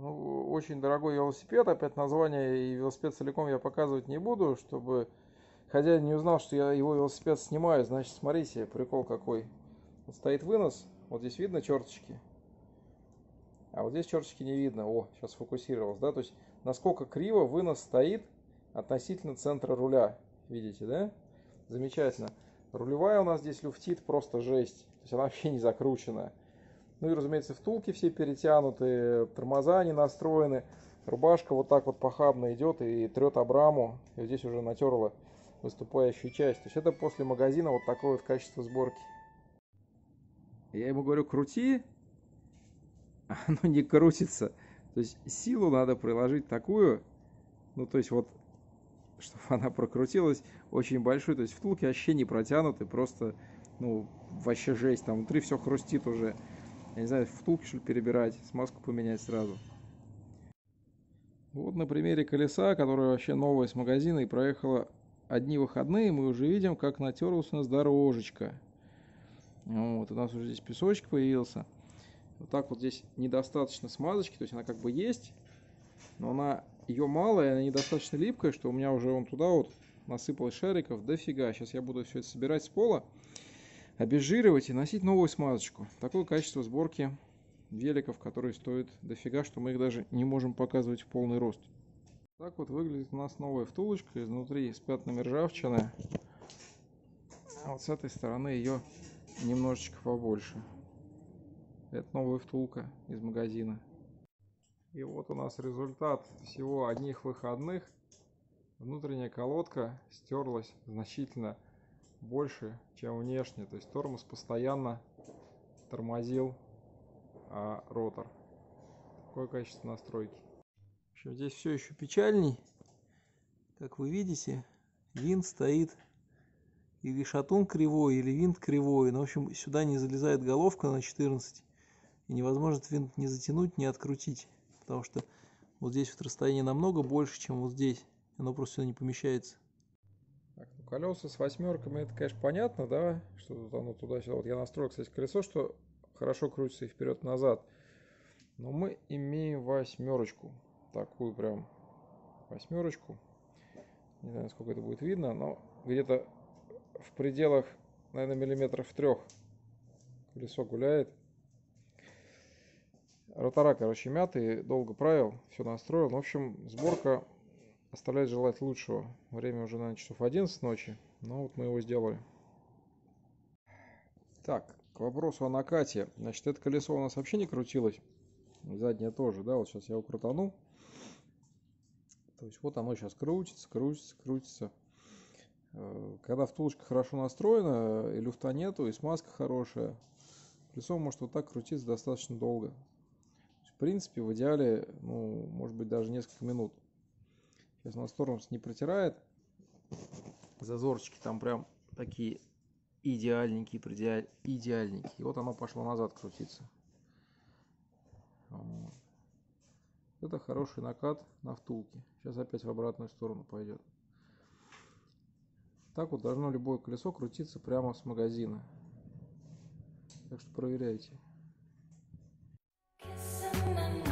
Ну, очень дорогой велосипед, опять название и велосипед целиком я показывать не буду, чтобы хозяин не узнал, что я его велосипед снимаю. Значит, смотрите, прикол какой. Вот стоит вынос, вот здесь видно черточки. А вот здесь черточки не видно. О, сейчас фокусировалось, да? То есть, насколько криво вынос стоит относительно центра руля. Видите, да? Замечательно. Рулевая у нас здесь люфтит просто жесть. То есть, она вообще не закручена. Ну и, разумеется, втулки все перетянуты, тормоза не настроены. Рубашка вот так вот похабно идет и трет Абраму. И здесь уже натерла выступающую часть. То есть это после магазина вот такое вот качество сборки. Я ему говорю, крути, оно не крутится. То есть силу надо приложить такую, ну то есть вот, чтобы она прокрутилась очень большой. То есть втулки вообще не протянуты, просто, ну, вообще жесть. Там внутри все хрустит уже. Я не знаю, втулки что ли перебирать, смазку поменять сразу. Вот на примере колеса, которое вообще новое с магазина и проехало одни выходные, мы уже видим, как натерлась у нас дорожечка. Вот, у нас уже здесь песочек появился. Вот так вот здесь недостаточно смазочки, то есть она как бы есть, но она ее мало, и она недостаточно липкая, что у меня уже вон туда вот насыпалось шариков дофига. Сейчас я буду все это собирать с пола обезжиривать и носить новую смазочку. Такое качество сборки великов, которые стоят дофига, что мы их даже не можем показывать в полный рост. Так вот выглядит у нас новая втулочка, изнутри с пятнами ржавчины. А вот с этой стороны ее немножечко побольше. Это новая втулка из магазина. И вот у нас результат всего одних выходных. Внутренняя колодка стерлась значительно больше, чем внешне. То есть тормоз постоянно тормозил а ротор. Такое качество настройки. В общем, здесь все еще печальней. Как вы видите, винт стоит или шатун кривой, или винт кривой. Но, ну, в общем, сюда не залезает головка на 14. И невозможно винт не затянуть, не открутить. Потому что вот здесь вот расстояние намного больше, чем вот здесь. Оно просто не помещается. Колеса с восьмерками, это, конечно, понятно, да, что тут оно туда-сюда. Вот я настроил, кстати, колесо, что хорошо крутится и вперед-назад. Но мы имеем восьмерочку. Такую прям восьмерочку. Не знаю, сколько это будет видно, но где-то в пределах, наверное, миллиметров трех колесо гуляет. Ротора, короче, мятые, долго правил, все настроил. Ну, в общем, сборка оставляет желать лучшего. Время уже, наверное, часов 11 ночи, но вот мы его сделали. Так, к вопросу о накате. Значит, это колесо у нас вообще не крутилось. Заднее тоже, да, вот сейчас я его крутану. То есть вот оно сейчас крутится, крутится, крутится. Э, когда втулочка хорошо настроена, и люфта нету, и смазка хорошая, колесо может вот так крутиться достаточно долго. В принципе, в идеале, ну, может быть, даже несколько минут. Сейчас на сторону не протирает. Зазорчики там прям такие идеальненькие, предиаль... идеальненькие. И вот оно пошло назад крутиться. Вот. Это хороший накат на втулке. Сейчас опять в обратную сторону пойдет. Так вот должно любое колесо крутиться прямо с магазина. Так что проверяйте. Kiss